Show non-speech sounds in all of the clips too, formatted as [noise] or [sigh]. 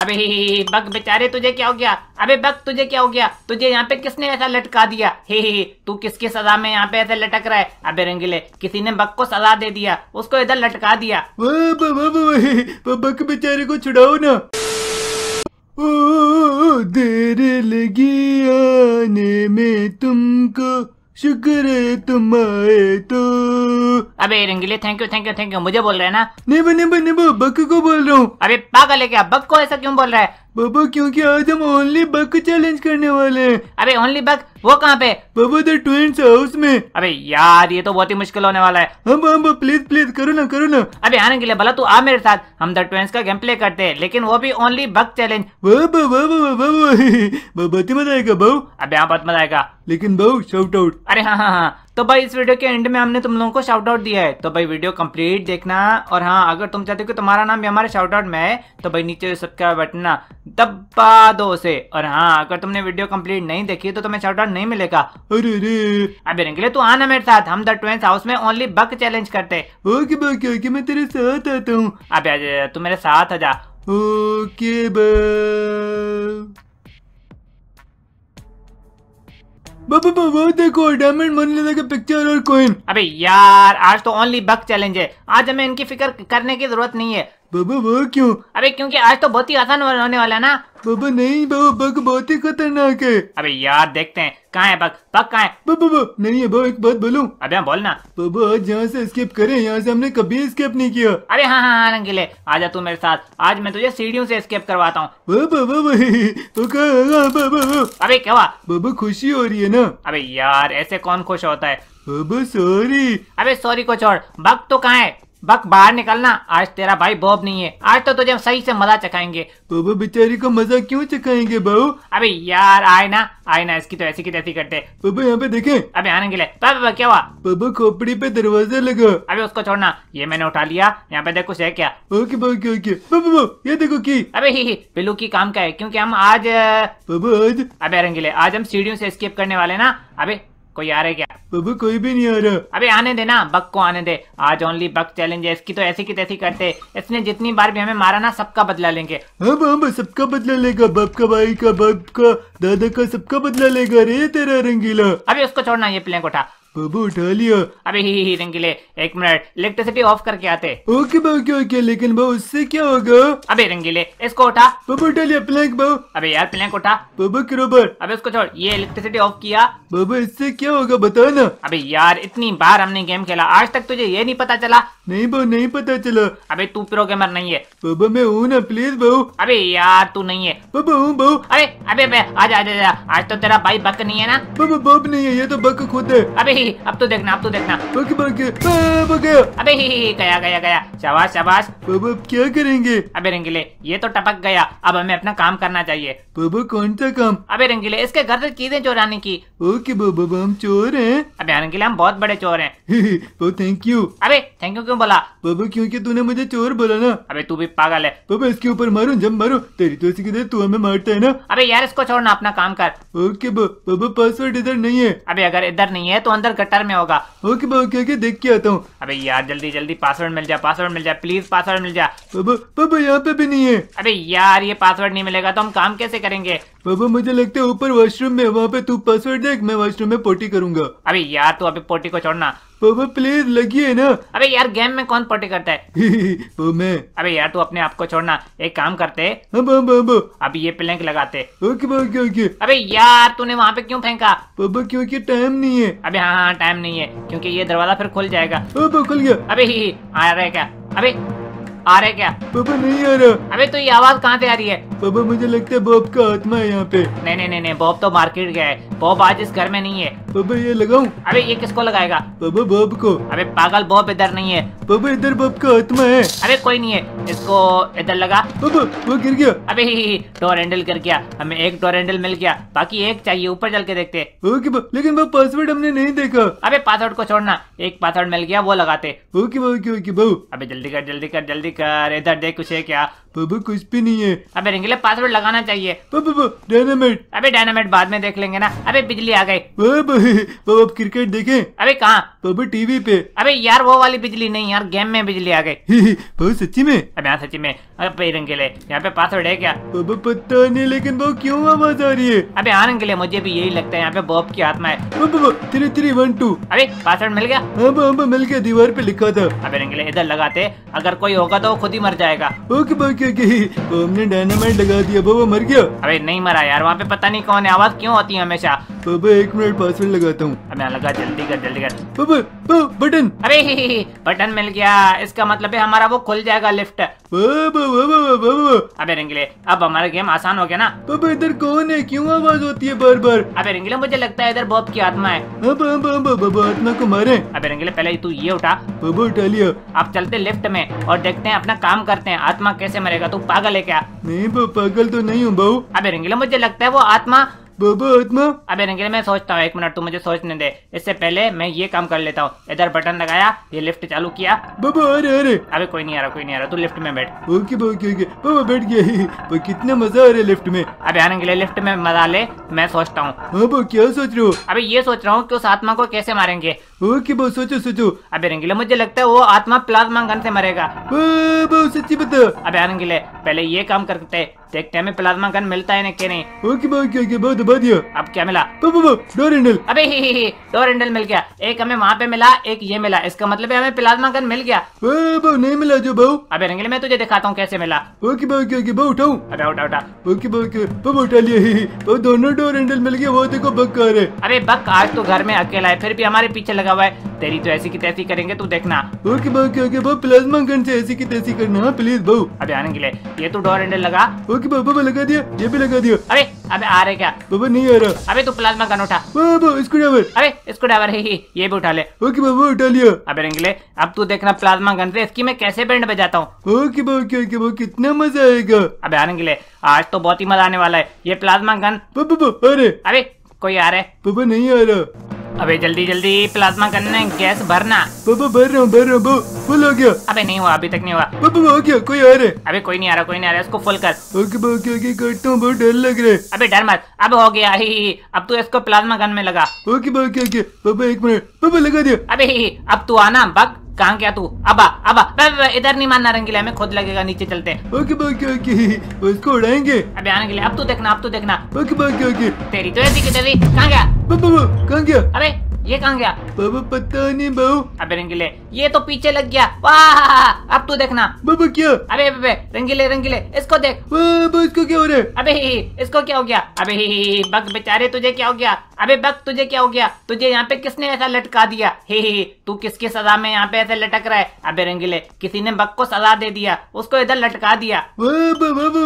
अबे बक बेचारे, तुझे क्या हो गया? अबे बक तुझे क्या हो गया? तुझे यहाँ पे किसने ऐसा लटका दिया? हे हे तू किसकी सजा में यहाँ पे ऐसे लटक रहा है? अबे रंगीले, किसी ने बक को सजा दे दिया, उसको इधर लटका दिया। बक बेचारे को छुड़ाओ ना। ओ, देर लगी आने में तुमको, शुक्र तुम आए तो। अबे रंगीले thank you thank you thank you मुझे बोल रहे हैं ना निबो निबो निबो बक को बोल रहा हूँ अबे पागल है क्या बक को ऐसा क्यों बोल रहा है बाबा क्योंकि आज हम ओनली बक चैलेंज करने वाले हैं अबे ओनली बक वो कहाँ पे बाबा द ट्विंस हाउस में अबे यार ये तो बहुत ही मुश्किल होने वाला है हम हम प्लीज़ प्लीज़ करो ना करो ना अबे आने के लिए भला तू आ मेरे साथ हम द ट्वेंस का गेम प्ले करते हैं लेकिन वो भी ओनली बक चैलेंज वाह बाबा मज़ा आएगा बहू अबे यहाँ बहुत मज़ा आएगा लेकिन बहू शाउट आउट अरे हाँ हाँ हाँ तो भाई इस वीडियो के एंड में हमने तुम लोगों को शाउट आउट दिया है। तो भाई वीडियो कंप्लीट देखना और हाँ अगर तुम चाहते हो कि तुम्हारा नाम भी हमारे शाउट आउट में है तो भाई नीचे सब्सक्राइब बटन दबा दो उसे। और हाँ अगर तुमने वीडियो कंप्लीट नहीं देखी तो तुम्हें शाउट आउट नहीं मिलेगा। अरे अरे। अबे रंगीले तू आना मेरे साथ। हम द ट्वेंस हाउस में ओनली बक चैलेंज करते ओके बाकी ओके मैं तेरे साथ आता हूँ। अबे तू मेरे साथ आ जा। ओके बा बाबा देखो डायमंड मनी का पिक्चर और कॉइन अबे यार, आज तो ओनली बक चैलेंज है। आज हमें इनकी फ़िक्र करने की ज़रूरत नहीं है। बाबा वो क्यों? अबे क्योंकि आज तो बहुत ही आसान होने वाला है ना। बाबा नहीं बाबा बग बहुत ही खतरनाक है। अबे यार देखते हैं। कहाँ है बक बक कहाँ है? बाबा बाबा नहीं है बाबा एक बात बोलूँ। अबे हाँ, बोलना बाबा आज यहाँ से स्केप करें यहाँ से हमने कभी स्केप नहीं किया। अरे हाँ हाँ हाँ रंगीले। आजा तू मेरे साथ। आज मैं तुझे सीढ़ियों से स्केप करवाता हूँ। बाबा बाबा [laughs] अबे क्या हुआ? बाबा खुशी हो रही है ना? अबे यार ऐसे कौन खुश होता है? बाबा सॉरी अबे सॉरी को छोड़। बक तो कहाँ है? बक बाहर निकलना। आज तेरा भाई बॉब नहीं है। आज तो तुझे सही से मज़ा चखाएँगे। बाबा बेचारी को मज़ा क्यों चखाएँगे बाबू अबे यार आए ना। आए ना इसकी तो ऐसी की तैसी करते। बाबा यहाँ पे देखें। अबे आने के लिए। पापा क्या हुआ? बाबा खोपड़ी पे दरवाज़ा लगा। अबे उसको छोड़ना। ये मैंने उठा लिया। यहाँ पे देख कुछ है क्या? Okay okay okay. बाबा बाबा ये देखो की। अबे ही ही पिल्लू की काम का है। क्योंकि हम आज बाबा आज अबे रंगीले आज हम सीढ़ियों से स्किप करने वाले ना। अबे कोई आ रहा है क्या? बाबू कोई भी नहीं आ रहा। अबे आने दे ना बक को आने दे। आज ओनली बक चैलेंज है इसकी तो ऐसी की तैसी करते। इसने जितनी बार भी हमें मारा ना सबका बदला लेंगे। हाँ हाँ सबका बदला लेगा बाप का भाई का बाप का दादा का सबका बदला लेगा। रे तेरा रंगीला। अभी उसको छोड़ना ये प्लेन उठा। बाबू उठा लिया। अबे ही ही रंगीले एक मिनट इलेक्ट्रिसिटी ऑफ़ करके आते। ओके बाबू क्या क्या लेकिन बाबू उससे क्या होगा? अबे रंगीले इसको उठा। बाबू उठा लिया प्लैंक बाबू। अबे यार प्लेन उठा। बाबू क्रोबर। अबे उसको छोड़ ये इलेक्ट्रिसिटी ऑफ़ किया। बाबू इससे क्या होगा बताओ ना। अबे यार इतनी बार हमने गेम खेला आज तक तुझे ये नहीं पता चला। नहीं बहु नहीं पता चला। अबे तू प्रो गेमर नहीं है। बाबा मैं हूँ ना प्लीज़ बाबू। अबे यार तू नहीं है। बाबा हूँ बाबू। अरे अबे अबे आजा आजा आजा आज तो तेरा भाई बक नहीं है ना? बाबा बाप नहीं है ये तो बक खुद है। अबे अब तो देखना अब तू देखना। गया अबे ही ही ही, गया गया गया। शाबाश शाबाश। बाबा अब क्या करेंगे? अबे रंगीले ये तो टपक गया। अब हमें अपना काम करना चाहिए। बाबा कौन सा काम? अबे रंगीले इसके घर से चीज़ें चोराने की। ओके बाबा हम चोर हैं। अबे रंगीले हम बहुत बड़े चोर हैं। बाबा थैंक यू अबे थैंक यू क्यों बोला? बाबा क्योंकि तूने मुझे चोर बोला ना। अबे तू भी पागल है। बाबा इसके ऊपर मारो जब मारो। तेरी तो ऐसी की तू हमें मारता है ना। अबे यार इसको छोड़ना अपना काम कर। ओके बाबा पासवर्ड इधर नहीं है। अबे अगर इधर नहीं है तो अंदर गटर में होगा। ओके ओके क्या देख के आता हूँ। अबे यार जल्दी जल्दी पासवर्ड मिल जाए पासवर्ड मिल जाए प्लीज़ पासवर्ड मिल जाए पापा बाबा यहाँ पे भी नहीं है। अबे यार ये पासवर्ड नहीं मिलेगा तो हम काम कैसे करेंगे? बाबा मुझे लगता है ऊपर वॉशरूम में वहाँ पे तू पासवर्ड देख मैं वॉशरूम में पोटी करूँगा। अबे यार तू अभी पोटी को छोड़ना। बाबा प्लीज़ लगिए ना? [laughs] अबे यार गेम में कौन पोटी करता है? [laughs] वो मैं। अबे यार तू अपने आप को छोड़ना। एक काम करते। हम हम हम अभी ये प्लैंक लगाते। Okay okay okay. अबे यार तूने वहाँ पे क्यों फेंका? बाबा क्योंकि टाइम नहीं है। अबे हाँ हाँ टाइम नहीं है क्योंकि ये दरवाज़ा फिर खुल जाएगा। खुल गया। अबे ही ही, आ रहा है क्या? अबे आ रहे क्या? पापा नहीं आ रहा। अबे तो ये आवाज़ कहाँ से आ रही है? बाबा मुझे लगता है बॉब का आत्मा है यहाँ पे। नहीं नहीं नहीं नहीं बॉब तो मार्केट गया है। बॉब आज इस घर में नहीं है। पापा ये लगाऊँ? अबे ये किसको लगाएगा? बाबा बॉब को। अबे पागल बॉब इधर नहीं है। बाबा इधर बॉब का आत्मा है। अबे कोई नहीं है। इसको इधर लगा। बाबा वो गिर गया। अबे ही ही, डोर हैंडल कर गया। हमें एक डोर हैंडल मिल गया। बाकी एक चाहिए ऊपर चल के देखते। ओके बा, लेकिन वो पासवर्ड हमने नहीं देखा। अबे पासवर्ड को छोड़ना। एक पासवर्ड मिल गया वो लगाते। ओके ओके ओके बाबू अबे जल्दी कर जल्दी कर जल्दी कर इधर देख कुछ है क्या। बाबा कुछ भी नहीं है। अबे रंगीले पासवर्ड लगाना चाहिए। बाबा बाबा डायनामाइट अबे डायनामाइट बाद में देख लेंगे ना। अबे बिजली आ गई। बाबा [laughs] बाबा आप क्रिकेट देखे। अबे कहाँ? बाबा टीवी पे। अबे यार वो वाली बिजली नहीं यार गेम में बिजली आ गई। [laughs] बहुत सच्ची में? अबे यहाँ सच्ची में। अबे रंगीले यहाँ पे पासवर्ड है क्या? बाबा पता नहीं लेकिन वो क्यों आवाज़ आ रही है? अबे हाँ रंगीले मुझे भी यही लगता है यहाँ पे बॉब की आत्मा है। बाबा बाबा थ्री थ्री वन टू अबे पासवर्ड मिल गया? हाँ मिल गया दीवार पे लिखा था। अबे रंगीले इधर लगाते। अगर कोई होगा तो वो खुद ही मर जाएगा। ओके बाकी ओके। तो हमने डायनामाइट लगा दिया बाबा मर गया। अबे नहीं मरा यार वहाँ पे पता नहीं कौन है आवाज़ क्यों होती है हमेशा? बाबा एक मिनट पासवर्ड लगाता हूँ। अबे लगा जल्दी कर जल्दी कर। बाबा बटन अबे बटन मिल गया। इसका मतलब है हमारा वो खुल जाएगा लिफ्ट अबे रंगीले अब हमारा गेम आसान हो गया ना? बाबा इधर कौन है? क्यों आवाज़ होती है बार बार अबे रंगीले मुझे लगता है इधर बॉब की आत्मा है। अब अब अब बाबा आत्मा को मारे। अबे रंगीले पहले तू ये उठा। बाबा उठा लिया। आप चलते लिफ्ट में और देखते हैं अपना काम करते हैं। आत्मा कैसे मरेगा? तू पागल है क्या? नहीं पागल तो नहीं हूँ बहू। अबे रंगीला मुझे लगता है वो आत्मा बाबा आत्मा अबे रंगीले मैं सोचता हूँ एक मिनट तू मुझे सोचने दे। इससे पहले मैं ये काम कर लेता हूँ। इधर बटन लगाया ये लिफ्ट चालू किया। बाबा अरे अरे। अबे कोई नहीं आ रहा कोई नहीं आ रहा तू लिफ्ट में बैठ। Okay okay okay. बाबा बैठ गया बाबा कितना मज़ा आ रहा है लिफ्ट में। अबे आने के लिए लिफ्ट में मज़ा ले मैं सोचता हूँ। हाँ बाबा क्या सोच रहे हो? अबे ये सोच रहा हूँ की उस आत्मा को कैसे मारेंगे। ओके बाबा सोचो सोचो। अबे रंगीले मुझे लगता है वो आत्मा प्लाज्मा गन से मरेगा। बाबा सच्ची बता। अबे आने के लिए पहले ये काम करते हैं, देखते हमें प्लाज्मा गन मिलता है ना कि नहीं। ओके ओके ओके बहुत दबा दिया अब क्या मिला? Door handle. अबे ही ही ही डोर हैंडल मिल गया। एक हमें वहाँ पे मिला एक ये मिला। इसका मतलब है हमें प्लाज्मा गन मिल गया। बाबा नहीं मिला जो बाबू अबे रंगीले मैं तुझे दिखाता हूँ कैसे मिला। ओके ओके ओके बाबा उठाऊं। अबे उठा उठा। ओके ओके बाबा उठा लिया दोनों डोर हैंडल मिल गया वो देखो बग कार है। अबे बक आज तो घर में अकेला है फिर भी हमारे पीछे लगा हुआ है। तेरी तो ऐसी की तैसी करेंगे तू देखना। ओके बाबा ओके ओके बाबा प्लाज्मा गन से ऐसी की तैसी करना। हाँ प्लीज़ बाबू। अबे आने के लिए ये तू डोर हैंडल लगा। ओके बाबा बाबा लगा दिया ये भी लगा दिया। अबे अबे आ रहे क्या? बाबा नहीं आ रहा। अबे तू प्लाज्मा गन उठा। बाबा इसको ड्राइवर अबे इसको ड्राइवर ही ही ये भी उठा ले। ओके बाबा उठा लिया। अबे रंगीले अब तू देखना प्लाज्मा गन से इसकी मैं कैसे बैंड बजाता हूँ? ओके बाबा ओके ओके बाबा कितना मज़ा आएगा। अबे आने के लिए आज तो बहुत ही मज़ा आने वाला है। ये प्लाज्मा गन। अरे अबे कोई आ रहा है? बाबा नहीं आ रहा। अबे जल्दी जल्दी प्लाज्मा गन में गैस भरना। बाबा भर रहा हूँ भर रहा हूँ फुल हो गया। अबे नहीं हुआ अभी तक नहीं हुआ। बाबा हो गया कोई आ रहा है। अबे कोई नहीं आ रहा कोई नहीं आ रहा इसको फुल कर। ओके ओके ओके करता हूँ बहुत डर लग रहा है। अबे डर मत अब हो गया ही ही अब तू इसको प्लाज्मा गन में लगा। ओके ओके ओके बाबा एक मिनट बाबा लगा दिया। अबे अब तू आना बग कहाँ गया तू? अबा अबा इधर नहीं मानना रंगीला हमें खुद लगेगा नीचे चलते ओके ओके ओके उसको उड़ाएँगे। अबे आने के लिए अब तू देखना अब तू देखना। Okay okay okay. तेरी तो ऐसी की तेरी। कहाँ गया? कहाँ गया? अरे ये कहाँ गया? बाबा पता नहीं बहू। अबे रंगीले ये तो पीछे लग गया। वाह! अब तू देखना। बाबा क्या। अबे अबे रंगीले रंगीले इसको देख। बाबा इसको क्या हो रहा है? अबे इसको क्या हो गया? अबे बक बेचारे तुझे क्या हो गया? अबे बक तुझे क्या हो गया? तुझे यहाँ पे किसने ऐसा लटका दिया? हे ही, तू किसकी सजा में यहाँ पे ऐसे लटक रहा है? अबे रंगीले किसी ने बक को सजा दे दिया। उसको इधर लटका दिया। बाबा बाबा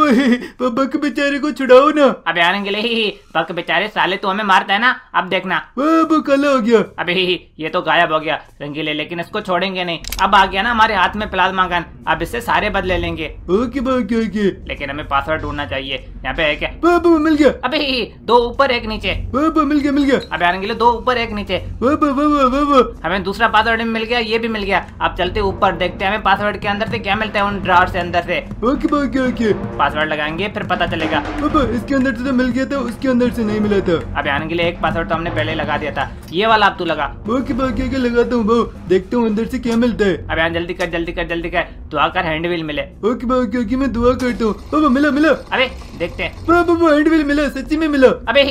बाबा के बेचारे को छुड़ाओ ना। अबे रंगीले ही ही, बक बेचारे साले तू हमें मारता है ना? अब देखना। काला हो गया। अबे ये तो गायब हो गया रंगीले लेकिन इसको छोड़ेंगे नहीं। अब आ गया ना हमारे हाथ में प्लाज्मा गन। अब इससे सारे बदले लेंगे। Okay okay okay. लेकिन हमें पासवर्ड ढूंढना चाहिए। यहाँ पे है। क्या बाबा मिल गया। अबे दो ऊपर एक नीचे। बाबा मिल गया मिल गया। अबे रंगीले दो ऊपर एक नीचे। बाबा बाबा बाबा हमें दूसरा पासवर्ड मिल गया ये भी मिल गया। अब चलते ऊपर देखते हैं हमें पासवर्ड के अंदर से क्या मिलता है उन ड्रावर से अंदर से। Okay okay okay. पासवर्ड लगाएँगे फिर पता चलेगा। बाबा इसके अंदर से तो मिल गया था उसके अंदर से नहीं मिला था। अब आने के लिए एक पासवर्ड तो हमने पहले लगा दिया था। ये वाला अब तू लगा। ओके ओके लगाता हूँ देखता हूँ अंदर से क्या मिलता है? अब यहाँ जल्दी कर जल्दी कर जल्दी कर। दुआ कर हैंडविल मिले। ओके बाबा ओके ओके मैं दुआ करता हूँ। बाबा मिला मिला। अबे देखते हैं। बाबा बाबा हैंडविल मिला सच्ची में मिला। अबे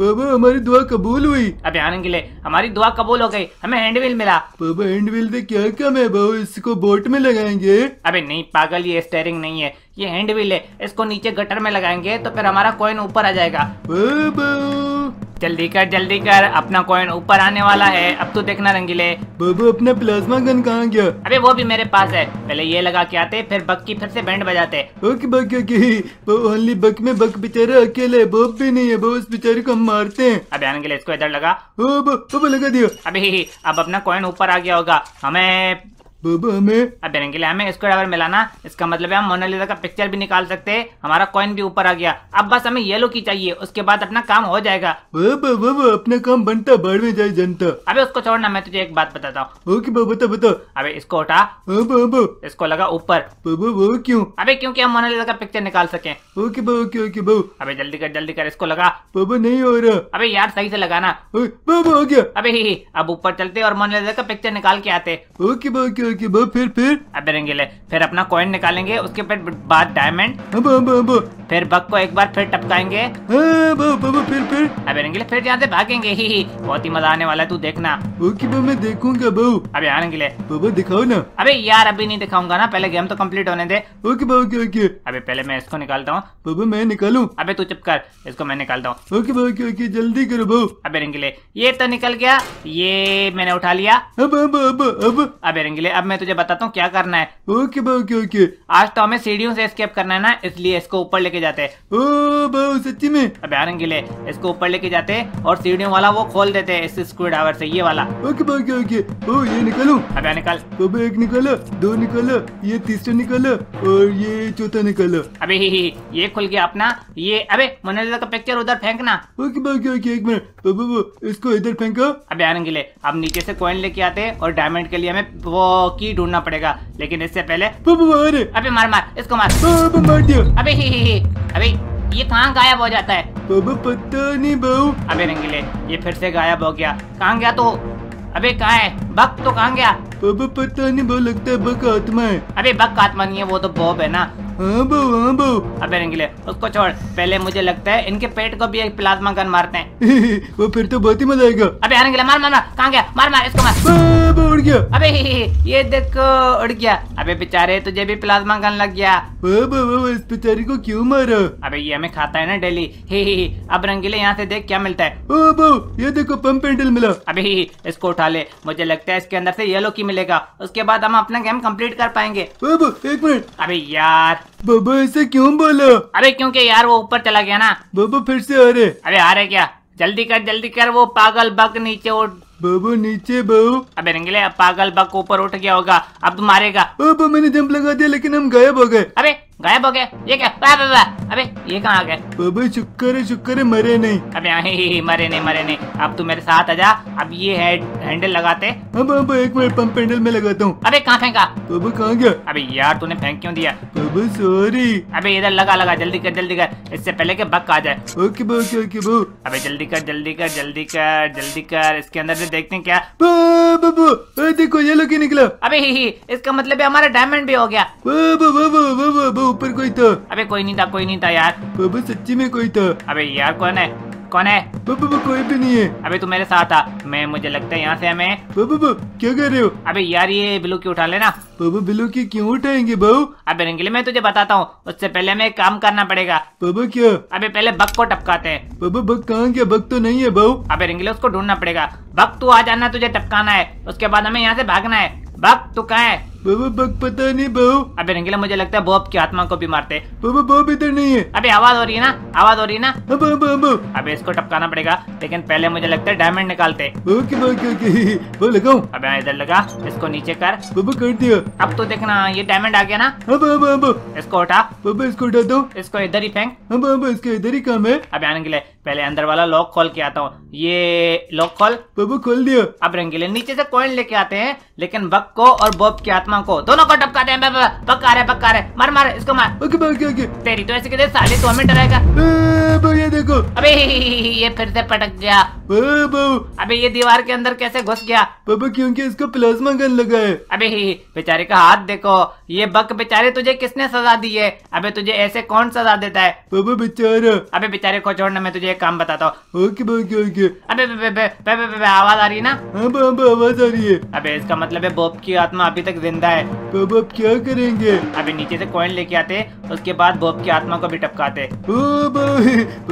बाबा हमारी दुआ कबूल हुई। अब आने के लिए हमारी दुआ कबूल हो गई। हमें हैंडविल मिला। बाबा हैंडविल से क्या काम है? बाबू इसको बोट में लगाएँगे। अबे नहीं पागल ये स्टेयरिंग नहीं है। ये हैंडविल है। इसको नीचे गटर में लगाएँगे तो फिर हमारा कॉइन ऊपर आ जाएगा। बाबा। जल्दी कर जल्दी कर। अपना कॉइन ऊपर आने वाला है। अब तो देखना रंगीले। बाबा अपना प्लाज्मा गन कहाँ गया? अबे वो भी मेरे पास है। पहले ये लगा के आते फिर बक की फिर से बैंड बजाते। ओके बाकी ओके। ओनली बक में बक बेचारा अकेले बॉब भी नहीं है। वो उस बेचारे को हम मारते हैं। अबे आने के लिए इसको इधर लगा। लगा दिया। अभी [laughs] अब अपना कॉइन ऊपर आ गया होगा। हमें बाबा हमें अब हमें इसको ड्राइवर मिलाना इसका मतलब है हम मोनालिसा का पिक्चर भी निकाल सकते हैं हमारा कॉइन भी ऊपर आ गया। अब बस हमें येलो की चाहिए उसके बाद अपना काम हो जाएगा। बाबा बाबा अपना काम बनता बाढ़ में जाए जनता। अबे उसको छोड़ना मैं तुझे एक बात बताता हूँ। ओके बाबा बता बता। अबे इसको उठा। हाँ बाबा इसको लगा ऊपर। बाबा क्यों? अबे क्योंकि हम मोनालिसा का पिक्चर निकाल सके। ओके बाबा ओके ओके बाबू। अबे जल्दी कर जल्दी कर इसको लगा। बाबा नहीं हो रहा। अबे यार सही से लगाना बाबा हो गया। अबे अब ऊपर चलते और मोनालिसा का पिक्चर निकाल के आते ओके बाबा ओके ओके बाबा फिर फिर। अबे रंगीले फिर अपना कॉइन निकालेंगे उसके बाद डायमंड फिर बग को एक बार फिर टपकाएँगे। फिर फिर। अबे रंगीले फिर यहाँ से भागेंगे। ही ही बहुत ही मज़ा आने वाला है तू देखना। ओके बाबा मैं देखूँगा बाबू अबे यहाँ रंगीले। बाबा दिखाओ ना। अबे यार अभी नहीं दिखाऊँगा ना पहले गेम तो कंप्लीट होने दे। ओके बाबा ओके ओके। अबे पहले मैं इसको निकालता हूँ। बाबा मैं निकालू? अबे तू चुप कर इसको मैं निकालता हूँ। ओके बाबा ओके ओके जल्दी करो बाबू अबे रंगीले ये तो निकल गया ये मैंने उठा लिया। अब अब अब अब। अबे रंगीले अब मैं तुझे बताता हूँ क्या करना है। ओके बाबा ओके ओके। आज तो हमें सीढ़ियों से एस्केप करना है ना इसलिए इसको ऊपर लेके जाते हैं। ओ सच्ची में? अबे यार रंगीले इसको ऊपर लेके जाते और सीढ़ियों वाला वो खोल देते हैं इस स्क्रू ड्राइवर से ये वाला। ओके बाबा ओके ओके। ओ ये निकालूं। अबे यार निकल। बाबा एक निकाला दो निकाला ये तीसरा निकाला और ये चौथा निकाला। अबे ही ही ये खुल गया अपना ये अबे मोनालिसा का पिक्चर उधर फेंकना। ओके ओके ओके एक मिनट। बाबा इसको इधर फेंको। अबे यार रंगीले अब नीचे से कॉइन लेके आते और डायमंड के लिए हमें वो की ढूंढना पड़ेगा। लेकिन इससे पहले अभी अबे मार मार इसको मार। मार दिया। अबे ही ही ही अबे ये कहाँ गायब हो जाता है? बाबा पता नहीं बाबू अबे रंगीले ये फिर से गायब हो गया। कहाँ गया तो? अबे कहाँ है? बक तो कहाँ गया? बाबा पता नहीं बहुत लगता है बक आत्मा है। अबे बक आत्मा नहीं है वो तो बॉब है ना। हाँ बाबू हाँ अबे रंगीले उसको छोड़। पहले मुझे लगता है इनके पेट को भी एक प्लाज्मा गन मारते हैं। [laughs] वो फिर तो बहुत ही मज़ा आएगा। अबे रंगीले मार मार मार। कहाँ गया? मार मार इसको मार। बाबा उड़ गया। अबे ही, ही, ही, ये देखो उड़ गया। अबे बेचारे तुझे भी प्लाज्मा गन लग गया। बाबा बाबा इस बेचारी को क्यों मारा? अबे ये हमें खाता है ना डेली। ही ही ही। अब रंगीले यहाँ से देख क्या मिलता है। बाबू ये देखो पंप हैंडल मिला। अबे ही, ही, इसको उठा ले। मुझे लगता है इसके अंदर से येलो की मिलेगा। उसके बाद हम अपना गेम कंप्लीट कर पाएँगे। बाबा एक मिनट। अबे यार बाबा ऐसे क्यों बोला? अरे क्योंकि यार वो ऊपर चला गया ना। बाबा फिर से आ रहे। अरे आ रहे क्या? जल्दी कर जल्दी कर वो पागल बक नीचे उठ। बाबू नीचे बाबू अबे रंगले अब पागल बक ऊपर उठ गया होगा अब तुम मारेगा। बाबा मैंने जंप लगा दिया लेकिन हम गायब हो गए। अबे गायब हो गए ये क्या? बा, बा, बा, अबे ये कहाँ आ गए बाबा शुक्र है शुक्र है मरे नहीं। अबे यहाँ ही, ही, ही, मरे नहीं मरे नहीं। अब तू मेरे साथ आ जा। अब ये है हैंडल लगाते। हाँ बाबा एक मिनट पंप हैंडल में लगाता हूँ। अबे कहाँ फेंका? बाबा कहाँ गया? अबे यार तूने फेंक क्यों दिया? बाबा सॉरी अबे इधर लगा लगा जल्दी कर जल्दी कर। इससे पहले कि बग आ जाए। ओके बाबू ओके बाबू अबे जल्दी कर जल्दी कर जल्दी कर जल्दी कर। इसके अंदर से देखते हैं क्या। बाबा देखो ये लोग निकला। अबे ही इसका मतलब हमारा डायमंड भी हो गया। बाबा बाबा बाबा ऊपर कोई था। अबे कोई नहीं था कोई नहीं था यार। बाबा सच्ची में कोई था। अबे यार कौन है? कौन है? बाबा कोई भी नहीं है। अबे तू मेरे साथ आ। मैं मुझे लगता है यहाँ से हमें बाबा क्या कर रहे हो? अबे यार ये ब्लू की उठा लेना। बाबा बिलो की क्यों उठाएँगे बहू अबे रंगीले मैं तुझे बताता हूँ। उससे पहले हमें एक काम करना पड़ेगा। बाबा क्या? अबे पहले बग को टपकाते हैं। बाबा बग कहाँ गया? बग तो नहीं है बहू अबे रंगीले उसको ढूंढना पड़ेगा। बग तू आ जाना तुझे टपकाना है। उसके बाद हमें यहाँ से भागना है। बग तू कहाँ है? बाबा बग पता नहीं बाबू। अबे रंगीला मुझे लगता है बॉब की आत्मा को भी मारते बाबा बाब इधर नहीं है। अबे आवाज़ हो रही है ना? आवाज़ हो रही है ना? अब अब अब अबे इसको टपकाना पड़ेगा लेकिन पहले मुझे लगता है डायमंड निकालते ओके ओके ओके। वो लगाऊँ अबे इधर लगा इसको नीचे कर। बाबा कर दिया। अब तो देखना ये डायमंड आ गया ना? अब अब अब इसको उठा बाबा इसको उठा दो। इसको इधर ही फेंक। अब अब इसका इधर ही काम है। अब आने के लिए पहले अंदर वाला लॉक खोल के आता हूँ। ये लॉक खोल। बाबा खोल दिया। अब रंगीले नीचे से कॉइन लेके आते हैं लेकिन बक को और बॉब की आत्मा को। दोनों को टपकाते हैं बक आ रहे बक आ रहे मार मार इसको मार। Okay okay okay. तेरी तो ऐसे कहते साले तो हमें डराएगा ये देखो। अबे ये फिर से पटक गया। बाबा। अबे ये दीवार के अंदर कैसे घुस गया? बाबा क्योंकि इसको प्लाज्मा गन लगा है। अबे बेचारे का हाथ देखो। ये बक बेचारे तुझे किसने सजा दी है? अबे तुझे ऐसे कौन सजा देता है? बाबा बेचारा। अबे बेचारे को छोड़ना मैं तुझे एक काम बताता हूँ। Okay okay okay. अबे बे, बे, बे, आवाज़ आ रही है ना? हाँ बाबा आवाज़ आ रही है। अबे इसका मतलब है बॉब की आत्मा अभी तक ज़िंदा है। बाबा अब क्या करेंगे? अबे नीचे से कॉइन लेके आते उसके बाद बॉब की आत्मा को भी टपकाते।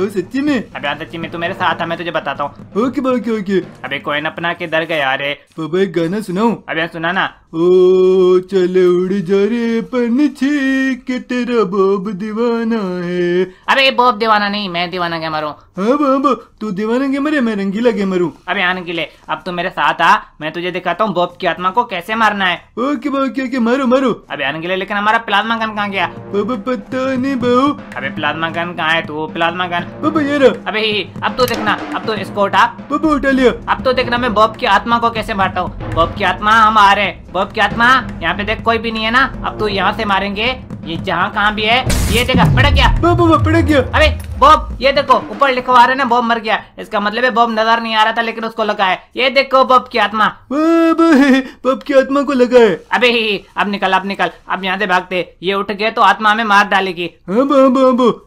सच्ची में? अबे यहाँ सच्ची में तू मेरे साथ है मैं तुझे बताता हूँ। Okay okay okay. अबे कॉइन अपना किधर गया रे बाबा एक गाना सुनाऊ? अबे सुना ना। ओ चले उड़ जा तुम्हारे पंछी के तेरा बॉब दीवाना है। अबे बॉब दीवाना नहीं मैं दीवाना गेमर हूँ। हाँ बाबा तू दीवाना गेमर है मैं रंगीला गेमर हूँ। अबे आने के लिए अब तू मेरे साथ आ मैं तुझे दिखाता हूँ बॉब की आत्मा को कैसे मारना है। ओके बाबा क्या क्या मारो मारो। अबे लिए लेकिन हमारा प्लाज्मा गन कहाँ गया? बाबा पता नहीं बहू अबे प्लाज्मा गन कहाँ है तू प्लाज्मा गन? बाबा ये रहा। अबे अब तो देखना अब तो इसको उठा। बाबा उठा लिया। अब तो देखना मैं बॉब की आत्मा को कैसे मारता हूँ। बॉब की आत्मा हम आ रहे हैं। बॉब क्या आत्मा? यहाँ पे देख कोई भी नहीं है ना? अब तू यहाँ से मारेंगे। ये जहाँ कहाँ भी है? ये देखा पड़क गया बाबा बाबा गया अबे बॉब ये देखो ऊपर लिखवा रहे ना बॉब मर गया। इसका मतलब है बॉब नज़र नहीं आ रहा था लेकिन उसको लगा है। ये देखो बॉब की आत्मा। बाबा की आत्मा को लगा है। अबे ही ही, अब निकल अब निकल। अब यहाँ से भागते। ये उठ गए तो आत्मा हमें मार डालेगी। हाँ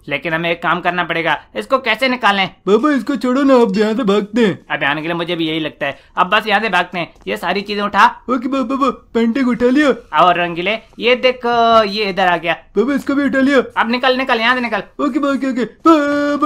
लेकिन हमें एक काम करना पड़ेगा। इसको कैसे निकालें? बाबा इसको छोड़ो ना अब यहाँ से भागते हैं। अब आने के लिए मुझे भी यही लगता है। अब बस यहाँ से भागते हैं। ये सारी चीज़ें उठा। ओके बाबा पेंटिंग उठा लिया। और रंगीले ये देखो ये इधर आ गया। बाबा इसको भी उठा लिया। अब निकल निकल यहाँ से निकल। Okay okay. ओके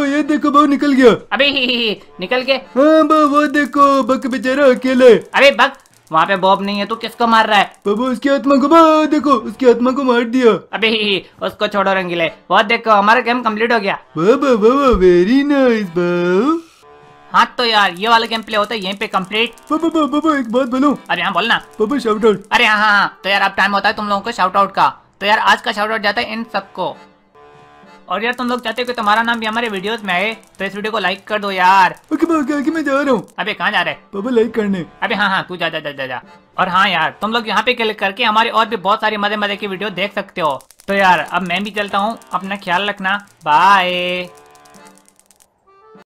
ये देखो बाबू निकल गया। अबे ही, ही, ही, निकल के? हाँ वो देखो बक बेचारा अकेले। अबे बग वहाँ पे बॉब नहीं है तू किसको मार रहा है? बाबा उसकी आत्मा को बाबा देखो उसकी आत्मा को मार दिया। अबे ही, ही, उसको छोड़ो रंगीले। बहुत देखो हमारा गेम कंप्लीट हो गया। बाबा बाबा वेरी नाइस बाबू। हाँ तो यार ये वाला गेम प्ले होता है यहीं पे कंप्लीट। बाबा बाबा बाबा एक बात बोलो? अरे हाँ बोलना। बाबा शाउट आउट अरे हाँ हाँ हाँ तो यार अब टाइम होता है तुम लोगों को शाउट आउट का। तो यार आज का शाउट आउट जाता है इन सबको। और यार तुम लोग चाहते हो कि तुम्हारा नाम भी हमारे वीडियोस में आए तो इस वीडियो को लाइक कर दो यार। ओके आगे मैं जा रहा हूँ। अबे कहाँ जा रहे पापा लाइक करने। अबे हाँ हाँ तू जा जा जा जा जा। और हाँ यार तुम लोग यहाँ पे क्लिक करके हमारे और भी बहुत सारी मज़े मज़े की वीडियो देख सकते हो। तो यार अब मैं भी चलता हूँ अपना ख्याल रखना। बाय